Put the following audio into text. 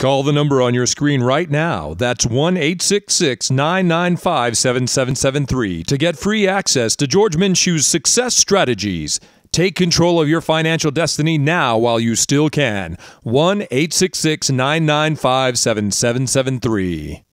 Call the number on your screen right now. That's 1 866 995 7773 to get free access to George Minshew's success strategies. Take control of your financial destiny now while you still can. 1 866 995 7773.